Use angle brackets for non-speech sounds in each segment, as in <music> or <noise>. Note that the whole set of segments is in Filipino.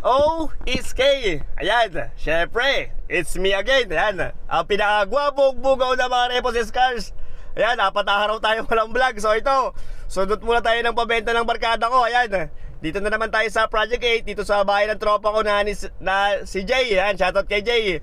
O is K. Ayan, syempre, it's me again. Ayan, ang pinakagwapong bugaw na mga Reposis Cars. Ayan, apat na araw tayo walang vlog. So ito, sundot muna tayo ng pabenta ng barkada ko. Ayan, dito na naman tayo sa Project 8, dito sa bahay ng tropa ko na, ni, na si Jay. Ayan, shoutout kay Jay.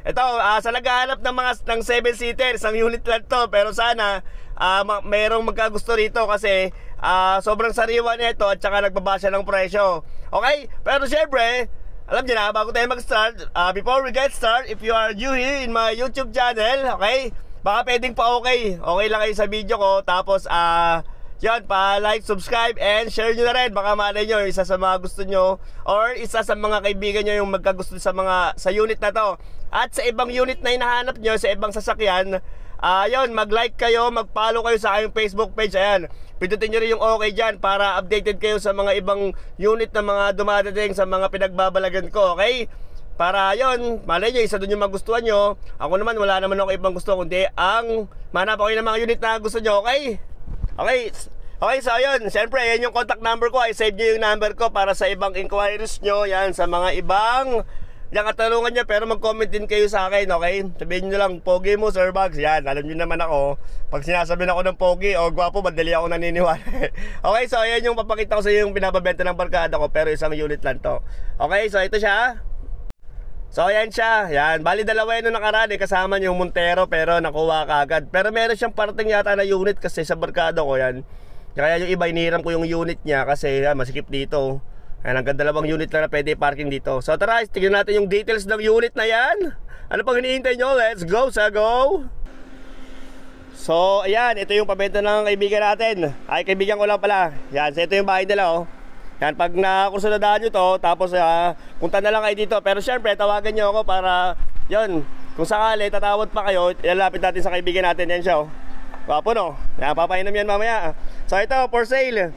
Ito, uh, sa naghahanap ng mga ng 7-seater, isang unit lang to. Pero sana, uh, ma- mayroong magkagusto rito kasi uh, sobrang sariwa nito at saka nagbaba siya ng presyo. Okay? Pero syempre, alam niyo na, bago tayo mag-start, uh, before we get start, if you are new here in my YouTube channel, okay? Baka pwedeng pa okay. Okay lang kayo sa video ko. Tapos, ah... Uh, yan, pa-like, subscribe, and share nyo na rin. Baka malay nyo, isa sa mga gusto nyo or isa sa mga kaibigan nyo yung magkagusto sa mga sa unit na to. At sa ibang unit na hinahanap nyo, sa ibang sasakyan, ayun, uh, mag-like kayo, mag-follow kayo sa aking Facebook page. Ayan, pindutin nyo rin yung okay dyan para updated kayo sa mga ibang unit na mga dumadating sa mga pinagbabalagan ko, okay? Para yon, malay nyo, isa doon yung magustuhan nyo. Ako naman, wala naman ako ibang gusto, kundi ang manap ako ng mga unit na gusto nyo, okay? Okay, okay so ayun, siyempre yan yung contact number ko, I save nyo yung number ko para sa ibang inquiries nyo, yan, sa mga ibang yung katanungan nyo, pero mag-comment din kayo sa akin, okay? Sabihin nyo lang, pogi mo, Sir Bugs. Yan, alam nyo naman ako. Pag sinasabi na ako ng pogi o gwapo, madali ako naniniwala. <laughs> okay, so ayan yung papakita ko sa iyo yung pinapabenta ng barkada ko, pero isang unit lang to. Okay, so ito siya. So ayan siya, yan. Bali dalawa yun nakaraan eh, kasama yung Montero pero nakuha ka agad. Pero meron siyang parting yata na unit kasi sa barkada ko yan. Kaya yung iba iniram ko yung unit niya kasi yan, masikip dito. Ayan, hanggang dalawang unit lang na pwede parking dito. So tara, tignan natin yung details ng unit na yan. Ano pang hinihintay nyo? Let's go sa go! So ayan, ito yung pabenta ng kaibigan natin. Ay, kaibigan ko lang pala. Yan, so ito yung bahay nila oh. Yan, pag nakursunadahan nyo to, tapos uh, punta na lang kayo dito. Pero syempre, tawagan nyo ako para, yon kung sakali, tatawad pa kayo, ilalapit natin sa kaibigan natin. Yan siya, oh. Wapo, no? Yan, papainom yan mamaya. So, ito, for sale.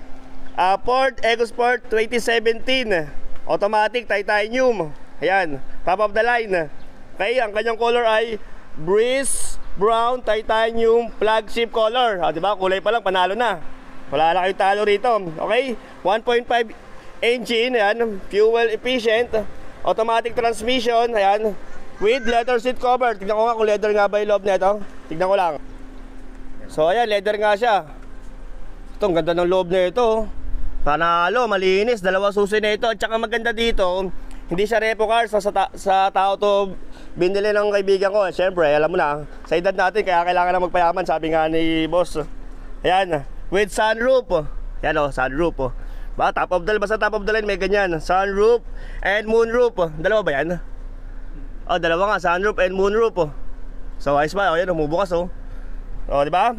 Uh, Ford EcoSport 2017. Automatic, titanium. Ayan, top of the line. Okay, ang kanyang color ay Breeze Brown Titanium Flagship Color. Ah, di ba? Kulay pa lang, panalo na. Wala na kayong talo rito. Okay? 1.5 engine, ayan, fuel efficient, automatic transmission, ayan, with leather seat cover. Tignan ko nga kung leather nga ba yung loob nito. Tignan ko lang. So ayan, leather nga siya. Ito, ganda ng loob nito. Panalo, malinis, dalawa susi na ito. At saka maganda dito, hindi siya repo car so, sa, ta- sa tao to binili ng kaibigan ko. Siyempre, alam mo na, sa edad natin, kaya kailangan na magpayaman, sabi nga ni boss. Ayan, with sunroof. Yan o, oh, sunroof oh. Ba, top of the basta top of the line may ganyan. Sunroof and moonroof. Dalawa ba yan? Oh, dalawa nga, sunroof and moonroof oh. So, ayos ba? Oh, yan, umubukas oh. Oh, di ba?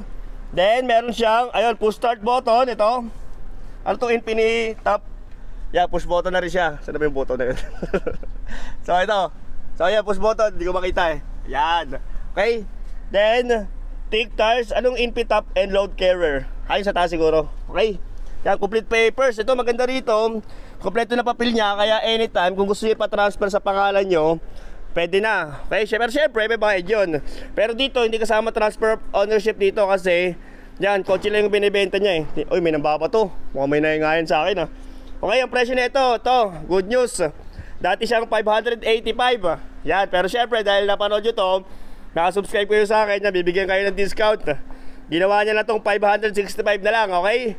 Then, meron siyang, ayun, push start button, ito. Ano to, Infinity top? Yeah, push button na rin siya. Saan ba yung button na yun? <laughs> so, ito. So, ayan, push button. Hindi ko makita eh. Yan. Okay? Then, take tires. Anong input top and load carrier? Ayun sa taas siguro. Okay? Yan, complete papers. Ito maganda rito. Kompleto na papel niya. Kaya anytime, kung gusto niyo pa-transfer sa pangalan nyo, pwede na. Okay? Pero syempre, may bayad yun. Pero dito, hindi kasama transfer ownership dito kasi yan, kotse lang yung binibenta niya eh. Uy, may nambaba to. Mukhang may naingayan sa akin ah. Okay, ang presyo nito, to, good news. Dati siyang 585. Yan, pero syempre, dahil napanood nyo to, nakasubscribe kayo sa akin, bibigyan kayo ng discount. Ginawa niya na tong 565 na lang, okay?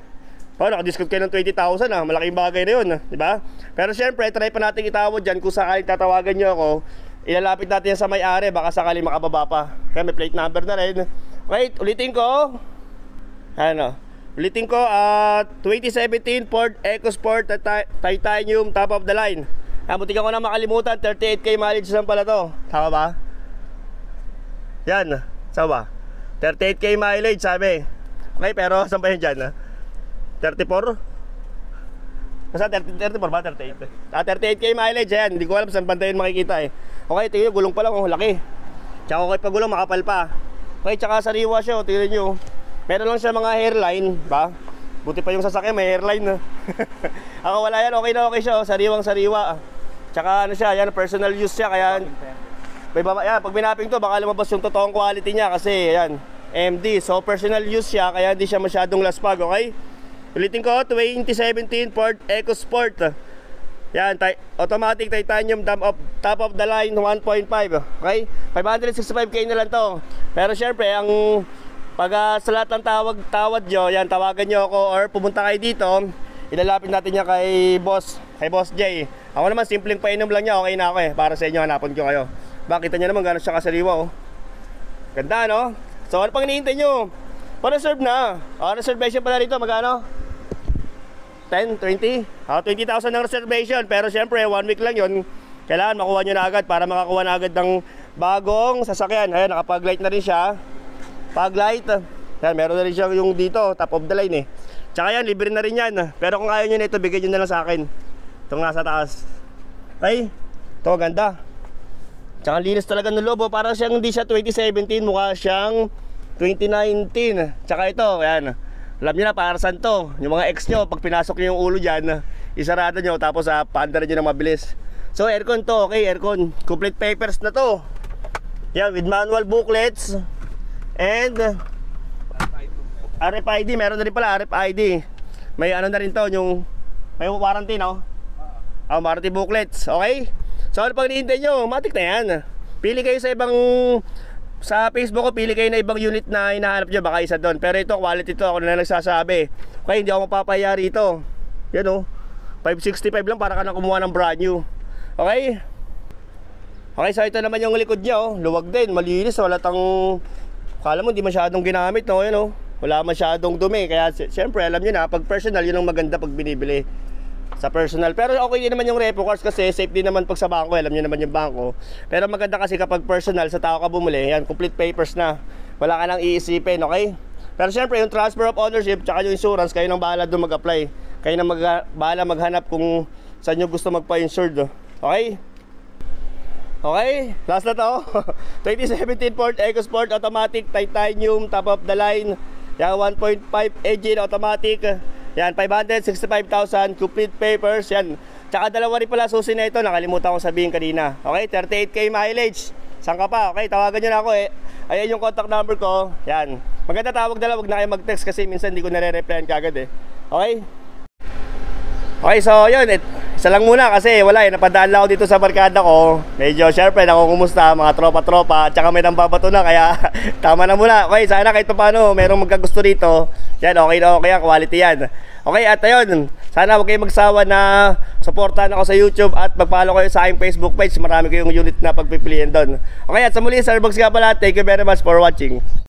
Oh, naka-discount kayo ng 20,000 ah. Malaking bagay na yun, ah. di ba? Pero syempre, try pa natin itawad dyan kung sakaling tatawagan nyo ako. Ilalapit natin yan sa may-ari, baka sakaling makababa pa. Kaya may plate number na rin. Okay, ulitin ko. Ano? Ulitin ko, at uh, 2017 Ford EcoSport Titanium top of the line. Ah, buti ko na makalimutan, 38k mileage lang pala to. Tama ba? Yan, saan ba? 38k mileage sabi. Okay, pero saan ba yun dyan? Ha? 34? Basta 30, 34 ba? 38? Ah, 38k mileage yan. Hindi ko alam saan banda yun makikita eh. Okay, tingnan gulong pa lang. Oh, laki. Tsaka okay pa gulong, makapal pa. Okay, tsaka sariwa siya. Oh, tingnan nyo. Meron lang siya mga hairline, ba? Buti pa yung sasakyan, may hairline. <laughs> Ako wala yan, okay na okay siya. Oh. Sariwang sariwa. Tsaka ano siya, yan, personal use siya. Kaya may baba, yan, pag binapping to, baka lumabas yung totoong quality niya kasi yan, MD. So personal use siya kaya hindi siya masyadong laspag, okay? Ulitin ko, 2017 Ford EcoSport. Yan, ti- automatic titanium dam of top of the line 1.5. Okay? 565k na lang to. Pero syempre, ang pag ah, sa lahat ng tawag tawad nyo, yan tawagan nyo ako or pumunta kayo dito, ilalapit natin niya kay boss, kay boss Jay. Ako naman simpleng painom lang niya, okay na ako eh. Para sa inyo hanapon ko kayo. Bakit niya naman gano'n siya kasaliwa oh. Ganda no? So ano pang hinihintay nyo? Pa-reserve na. Ah, reservation pala rito, magkano? 10, 20? Ah, 20,000 ng reservation. Pero syempre, one week lang yon. Kailangan makuha nyo na agad para makakuha na agad ng bagong sasakyan. Ayan, nakapag-light na rin siya. Pag-light. Ayan, meron na rin siya yung dito, top of the line eh. Tsaka yan, libre na rin yan. Pero kung ayaw nyo na ito, bigyan nyo na lang sa akin. Itong nasa taas. Okay? Ito, ganda. Tsaka linis talaga ng lobo. Para siyang hindi siya 2017, mukha siyang 2019. Tsaka ito, ayan. Alam niyo na para saan to. Yung mga ex nyo, pag pinasok nyo yung ulo dyan, isarado nyo, tapos uh, paandar nyo na mabilis. So, aircon to, okay, aircon. Complete papers na to. Yan, with manual booklets. And, RFID, meron na rin pala RFID. May ano na rin to, yung, may warranty, no? Oh, warranty booklets, okay? So, ano pang hinihintay nyo? Matik na yan. Pili kayo sa ibang sa Facebook ko, pili kayo na ibang unit na hinahanap nyo, baka isa doon. Pero ito, quality to, ako na nagsasabi. Okay, hindi ako mapapaya rito. Yan o. 565 lang para ka na kumuha ng brand new. Okay? Okay, so ito naman yung likod niya, oh. Luwag din, malinis, wala tang... Kala mo, hindi masyadong ginamit, no? Yan, oh. Wala masyadong dumi. Kaya, si- syempre, alam nyo na, pag personal, yun ang maganda pag binibili sa personal. Pero okay din naman yung repo cars kasi safe din naman pag sa bangko. Alam niyo naman yung bangko. Pero maganda kasi kapag personal sa tao ka bumili, yan, complete papers na. Wala ka nang iisipin, okay? Pero syempre, yung transfer of ownership tsaka yung insurance, kayo nang bahala doon mag-apply. Kayo nang bahala maghanap kung saan nyo gusto magpa-insured. Okay? Okay, last na to. <laughs> 2017 Ford EcoSport Automatic Titanium Top of the line. Yan 1.5 engine automatic. Yan 565,000 complete papers. Yan. Tsaka dalawa rin pala susi na ito. Nakalimutan ko sabihin kanina. Okay, 38k mileage. Saan ka pa? Okay, tawagan nyo na ako eh. Ayan yung contact number ko. Yan. Maganda tawag na lang. Huwag na kayo mag-text kasi minsan hindi ko nare-replyan kagad eh. Okay? Okay, so yun, it, isa lang muna kasi wala eh, napadaan lang ako dito sa barkada ko. Medyo syempre, ako kumusta, mga tropa-tropa, at saka may nambabato na, kaya <laughs> tama na muna. Okay, sana kahit pa paano, merong magkagusto dito. Yan, okay na okay yan, quality yan. Okay, at ayun, sana huwag kayong magsawa na supportan ako sa YouTube at mag-follow kayo sa aking Facebook page. Marami kayong unit na pagpipiliin doon. Okay, at sa muli, Starbucks nga pala. Thank you very much for watching.